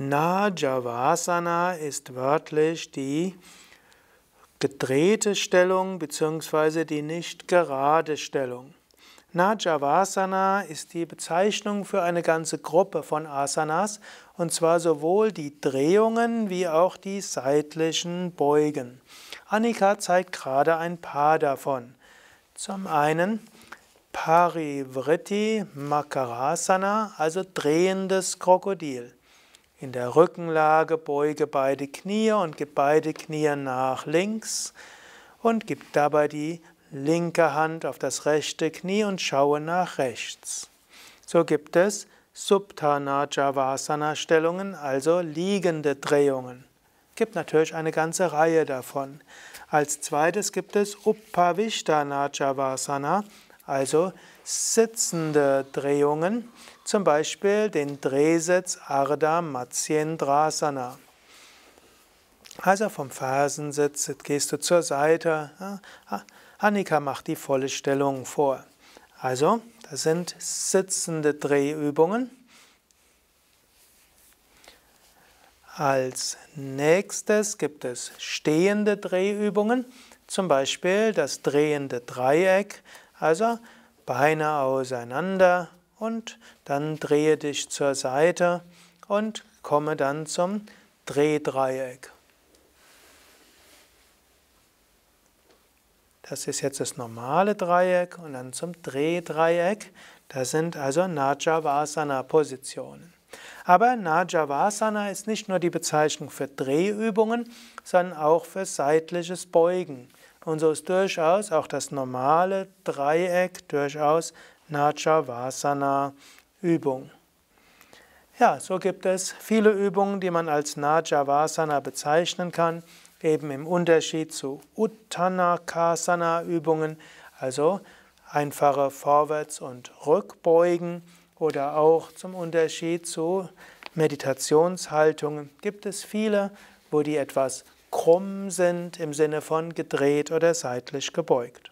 Najavasana ist wörtlich die gedrehte Stellung bzw. die nicht gerade Stellung. Najavasana ist die Bezeichnung für eine ganze Gruppe von Asanas und zwar sowohl die Drehungen wie auch die seitlichen Beugen. Annika zeigt gerade ein paar davon. Zum einen Parivritti Makarasana, also drehendes Krokodil. In der Rückenlage beuge beide Knie und gib beide Knie nach links und gib dabei die linke Hand auf das rechte Knie und schaue nach rechts. So gibt es Subtana Javasana Stellungen, also liegende Drehungen. Gibt natürlich eine ganze Reihe davon. Als zweites gibt es Uppavishtana Javasana, also sitzende Drehungen, zum Beispiel den Drehsitz Ardha Matsyendrasana. Also vom Fersensitz gehst du zur Seite. Annika macht die volle Stellung vor. Also, das sind sitzende Drehübungen. Als nächstes gibt es stehende Drehübungen, zum Beispiel das drehende Dreieck, also Beine auseinander und dann drehe dich zur Seite und komme dann zum Drehdreieck. Das ist jetzt das normale Dreieck und dann zum Drehdreieck. Das sind also Najavasana-Positionen. Aber Najavasana ist nicht nur die Bezeichnung für Drehübungen, sondern auch für seitliches Beugen. Und so ist durchaus auch das normale Dreieck durchaus Najavasana Übung. Ja, so gibt es viele Übungen, die man als Najavasana bezeichnen kann, eben im Unterschied zu Uttanakasana Übungen, also einfache Vorwärts- und Rückbeugen oder auch zum Unterschied zu Meditationshaltungen gibt es viele, wo die etwas krumm sind im Sinne von gedreht oder seitlich gebeugt.